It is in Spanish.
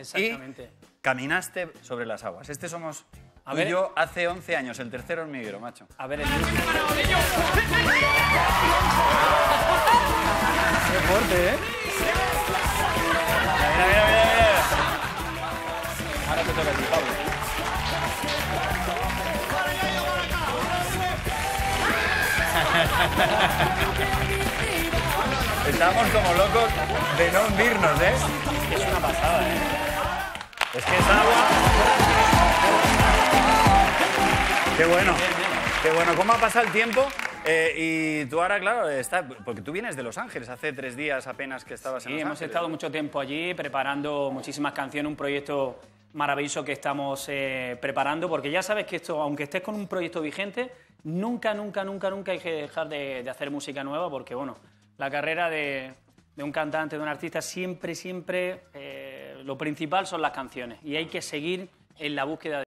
Exactamente. Y caminaste sobre las aguas. Este somos A tú ver. y yo hace 11 años, el tercer hormiguero, macho. A ver, el... Qué fuerte, ¿eh? Mira, mira, mira, mira. ahora te toca a ti, Pablo. Estamos como locos de no hundirnos, ¿eh? Es una pasada, ¿eh? Es que es agua. Qué bueno. Qué bueno. ¿Cómo ha pasado el tiempo? Eh, y tú ahora, claro, está, porque tú vienes de Los Ángeles, hace tres días apenas que estabas en Sí, Los hemos Ángeles. estado mucho tiempo allí preparando muchísimas canciones, un proyecto maravilloso que estamos eh, preparando, porque ya sabes que esto, aunque estés con un proyecto vigente, nunca, nunca, nunca, nunca hay que dejar de, de hacer música nueva, porque bueno, la carrera de, de un cantante, de un artista, siempre, siempre eh, lo principal son las canciones y hay que seguir en la búsqueda de